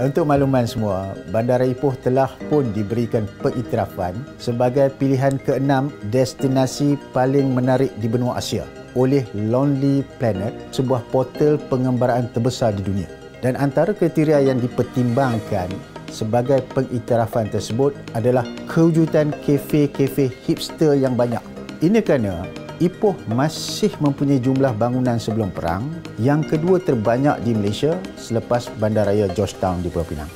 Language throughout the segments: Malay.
Untuk makluman semua, Bandara Ipoh telah pun diberikan pengiktirafan sebagai pilihan keenam destinasi paling menarik di benua Asia oleh Lonely Planet, sebuah portal pengembaraan terbesar di dunia. Dan antara kriteria yang dipertimbangkan sebagai pengiktirafan tersebut adalah kewujudan kafe-kafe hipster yang banyak. Ini kerana Ipoh masih mempunyai jumlah bangunan sebelum perang yang kedua terbanyak di Malaysia selepas Bandaraya Georgetown di Pulau Pinang.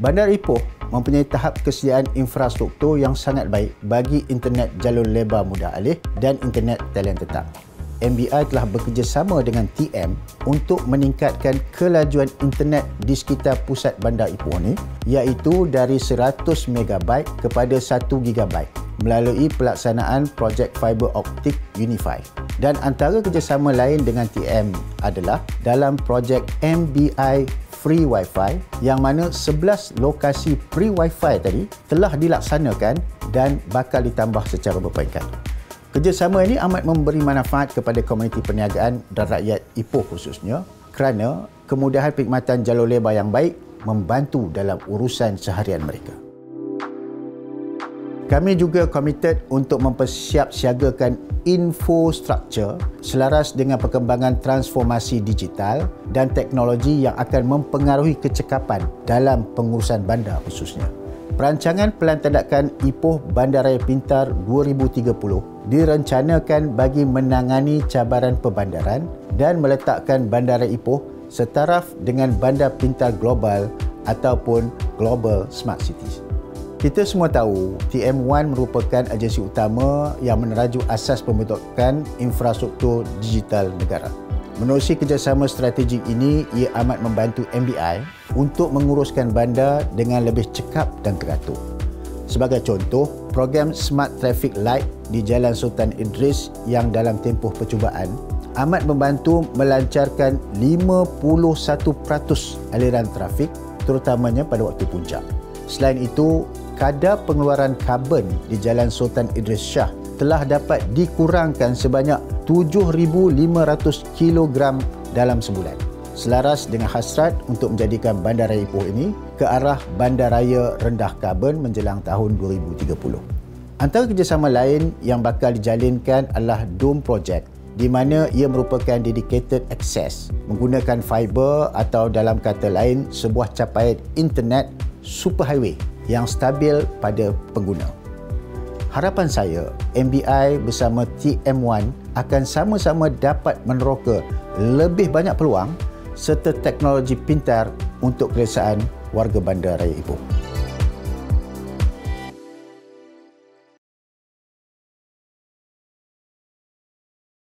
Bandar Ipoh mempunyai tahap kesediaan infrastruktur yang sangat baik bagi internet jalur lebar mudah alih dan internet talian tetap. MBI telah bekerjasama dengan TM untuk meningkatkan kelajuan internet di sekitar pusat bandar Ipoh ini iaitu dari 100 MB kepada 1 GB melalui pelaksanaan projek fiber optik Unify. Dan antara kerjasama lain dengan TM adalah dalam projek MBI Free Wi-Fi yang mana 11 lokasi free Wi-Fi tadi telah dilaksanakan dan bakal ditambah secara berperingkat. Kerjasama ini amat memberi manfaat kepada komuniti perniagaan dan rakyat Ipoh khususnya kerana kemudahan perkhidmatan jalur lebar yang baik membantu dalam urusan seharian mereka. Kami juga komited untuk mempersiapsiagakan infrastruktur selaras dengan perkembangan transformasi digital dan teknologi yang akan mempengaruhi kecekapan dalam pengurusan bandar khususnya. Perancangan Pelantandakan Ipoh Bandaraya Pintar 2030 direncanakan bagi menangani cabaran perbandaran dan meletakkan Bandara Ipoh setaraf dengan bandar pintar global ataupun Global Smart Cities. Kita semua tahu TM1 merupakan agensi utama yang meneraju asas pembentukan infrastruktur digital negara. Menerusi kerjasama strategik ini, ia amat membantu MBI untuk menguruskan bandar dengan lebih cekap dan teratur. Sebagai contoh, program Smart Traffic Light di Jalan Sultan Idris yang dalam tempoh percubaan amat membantu melancarkan 51% aliran trafik terutamanya pada waktu puncak. Selain itu, kadar pengeluaran karbon di Jalan Sultan Idris Shah telah dapat dikurangkan sebanyak 7,500 kg dalam sebulan selaras dengan hasrat untuk menjadikan bandaraya Ipoh ini ke arah bandaraya rendah karbon menjelang tahun 2030. Antara kerjasama lain yang bakal dijalinkan adalah Dome Project di mana ia merupakan dedicated access menggunakan fiber atau dalam kata lain sebuah capaian internet superhighway yang stabil pada pengguna. Harapan saya, MBI bersama TM1 akan sama-sama dapat meneroka lebih banyak peluang serta teknologi pintar untuk kerajaan warga bandar Raya Ipoh.